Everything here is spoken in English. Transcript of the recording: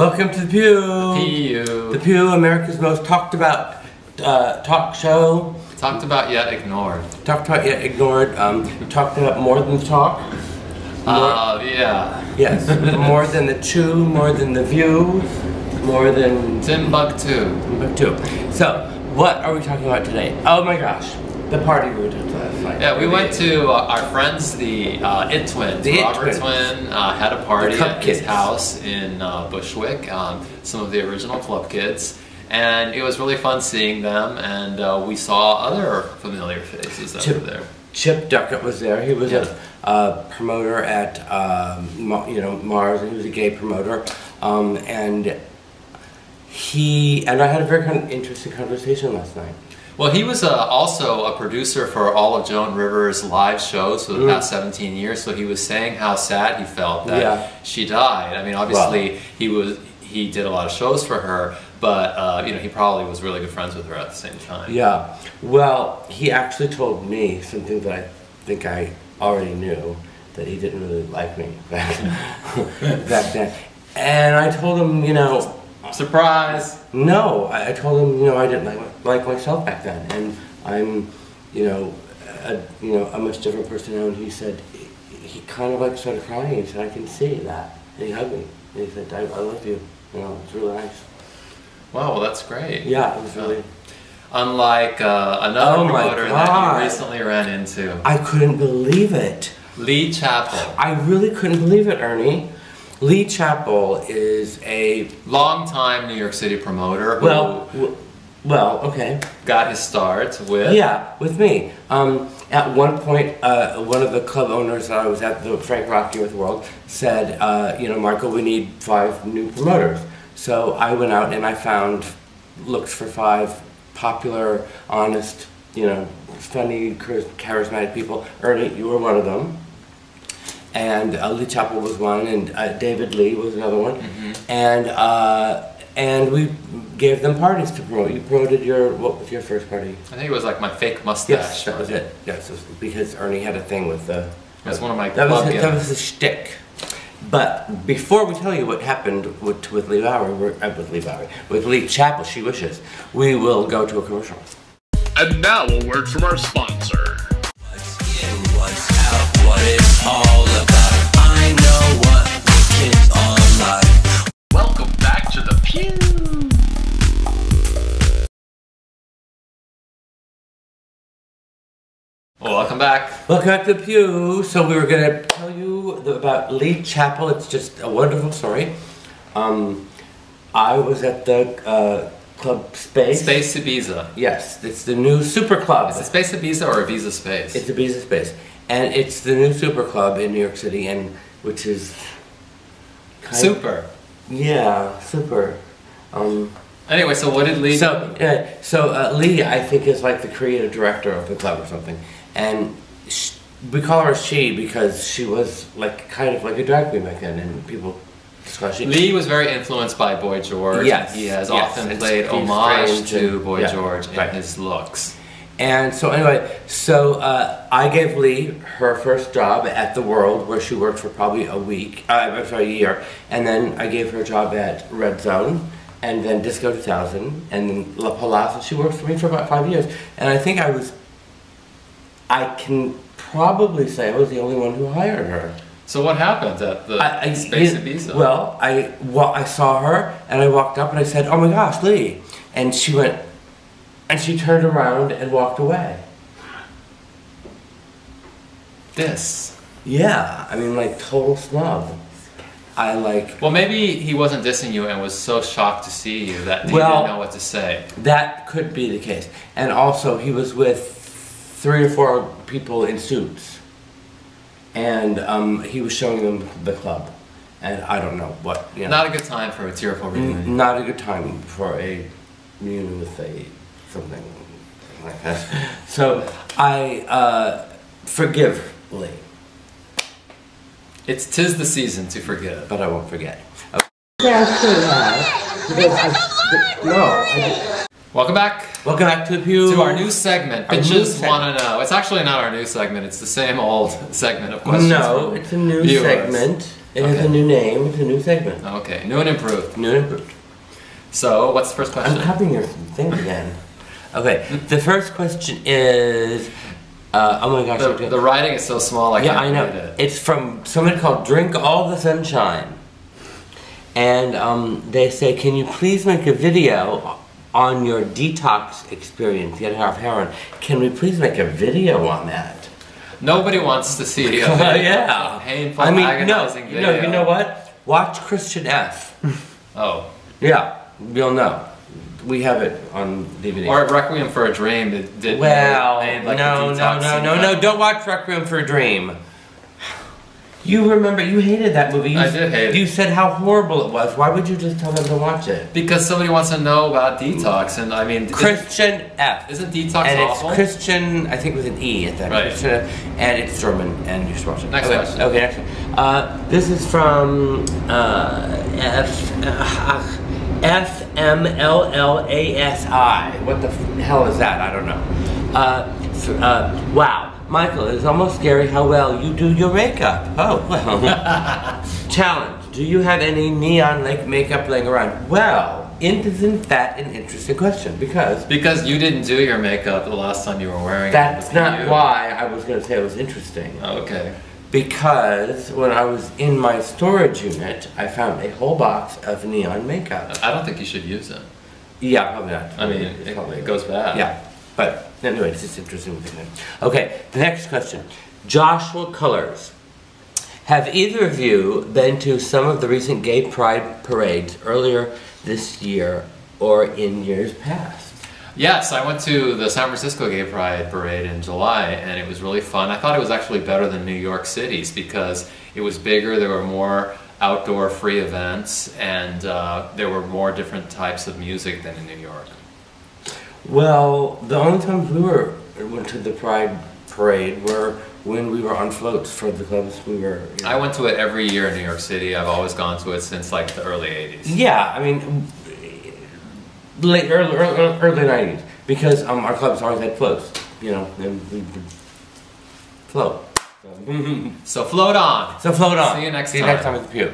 Welcome to the Pee-ew. PU. The Pee-ew, America's most talked about uh, talk show. Talked about yet ignored. Talked about yet ignored. Um, talked about more than the talk. Uh, yeah. Yes, more than the chew, more than the view, more than Timbuktu. two. So, what are we talking about today? Oh my gosh, the party we were to last. Yeah, we went to uh, our friends, the uh, It Twins. The It Robert Twins. Twin uh, had a party at his house in uh, Bushwick. Um, some of the original club kids. And it was really fun seeing them, and uh, we saw other familiar faces that Chip- were there. Chip Duckett was there. He was Yeah. a uh, promoter at um, you know Mars. He was a gay promoter, um, and he and I had a very kind of interesting conversation last night. Well, he was uh, also a producer for all of Joan Rivers' live shows for the Mm. past 17 years. So he was saying how sad he felt that Yeah. she died. I mean, obviously he was he did a lot of shows for her, but uh, you know he probably was really good friends with her at the same time. Yeah. Well, he actually told me something that I think I already knew that he didn't really like me back, back then, and I told him, you know, Surprise! No, I, I told him, you know, I didn't like, like myself back then, and I'm, you know, a, you know, a much different person now. And he said, he kind of like started crying. He said, I can see that, and he hugged me. And he said, I, I love you. You know, it's really nice. Wow, well that's great. Yeah, it was really. Unlike uh, another Oh promoter that you recently ran into, I couldn't believe it. Lee Chappell, I really couldn't believe it, Ernie. Lee Chappell is a longtime New York City promoter who well, w- well, okay. got his start with Yeah, with me. Um, at one point, uh, one of the club owners that I was at, the Frank Rocky with World, said, uh, you know, Marco, we need five new promoters. So I went out and I found, looked for five popular, honest, you know, funny, charismatic people. Ernie, you were one of them. And uh, Lee Chappell was one, and uh, David Lee was another one. And uh, and we gave them parties to promote. You promoted your what was your first party? I think it was like my fake mustache. Yes, that was it. Yes, it was because Ernie had a thing with the. That's one of my That was club his, that was his shtick. But before we tell you what happened with, with Leigh Bowery, we're- uh, with Leigh Bowery, with Lee Chappell, she wishes, we will go to a commercial. And now a word from our sponsor. Welcome back to the Pee-ew. Well, welcome back. Welcome back to the Pee-ew. So we were going to tell you about Lee Chappell. It's just a wonderful story. Um, I was at the uh, Club Space. Space Ibiza. Yes, it's the new super club. Is it Space Ibiza or Ibiza Space? It's a Ibiza Space, and it's the new super club in New York City, and which is kind of- Super. yeah, super. Um, Anyway, so what did Lee so, uh, so uh, Lee, I think, is like the creative director of the club or something, and sh- we call her she because she was like kind of like a drag queen back then, and people she. Lee was very influenced by Boy George. Yes, He has yes, often played homage strange to Boy yeah, George in right. his looks. And so anyway, so uh, I gave Lee her first job at the World, where she worked for probably a week, uh, I'm sorry, a year, and then I gave her a job at Red Zone, and then Disco 2000, and then La and she worked for me for about five years. And I think I was, I can probably say I was the only one who hired her. So what happened at the I, I, Space you- Ibiza? Well, I wa- I saw her and I walked up and I said, "Oh my gosh, Lee!" And she went, and she turned around and walked away. this. Yeah, I mean, like total snub. I like Well, maybe he wasn't dissing you and was so shocked to see you that he Well- didn't know what to say. that could be the case, and also he was with three or four people in suits, and um, he was showing them the club, and I don't know what you know. Not a good time for a tearful reunion. N- Not a good time for a reunion with a something like that. So I uh, forgive Lee, It's tis the season to forgive. but I won't forget. Okay. Yeah, I should have. Because I, no. Welcome back Welcome back to the Pee-ew. to our new segment. Our new Bitches segment. want to know. It's actually not our new segment. It's the same old segment of questions. No, it's a new viewers. segment. It has a new name. It's a new segment. Okay, new and improved. New and improved. So, what's the first question? I'm question? copying your thing again. Okay, the first question is. Uh, oh my gosh! The, the writing is so small, I yeah, I know. it. It's from someone called Drink All the Sunshine. And um, they say, Can you please make a video on your detox experience getting off heroin? Can we please make a video on that? Nobody wants to see a Oh, video, yeah. painful, I mean, no, agonizing you video. know, you know what? Watch Christian F. Oh, yeah, you'll know. We have it on DVD. or Requiem for a Dream. It did Well, made, like, no, a no, no, no, no! Don't watch Requiem for a Dream. You remember you hated that movie. You, I did hate it. You said how horrible it was. Why would you just tell them to watch it? Because somebody wants to know about detox, and I mean, Christian F. isn't, isn't detox and awful? it's Christian, I think with an E at that. Right. Christian, and it's German, and you should watch it. Next okay. question. Okay, next one. Uh, this is from uh, F. Uh, F M L L A S I. What the f- hell is that? I don't know. Uh, so, uh, wow, Michael, it's almost scary how well you do your makeup. Oh well. Challenge: Do you have any neon like makeup laying around? Well, isn't that an interesting question? Because Because you didn't do your makeup the last time you were wearing that's it. not You- why I was going to say it was interesting. Okay. Because when I was in my storage unit, I found a whole box of neon makeup. I don't think you should use it. Yeah, probably not. I mean, It's it, probably- it goes bad. Yeah, but anyway, it's just interesting. Okay, the next question. Joshua Colors. Have either of you been to some of the recent gay pride parades earlier this year or in years past? Yes, I went to the San Francisco Gay Pride Parade in July, and it was really fun. I thought it was actually better than New York City's because it was bigger. There were more outdoor free events, and uh, there were more different types of music than in New York. Well, the only times we were went to the pride parade were when we were on floats for the clubs we were. you know. I went to it every year in New York City. I've always gone to it since like the early '80s. Yeah, I mean, late early early, early nineties because um, our clubs always had floats, you know, and we float. So, float on. so float on. See you next See you next time. time at the Pee-ew.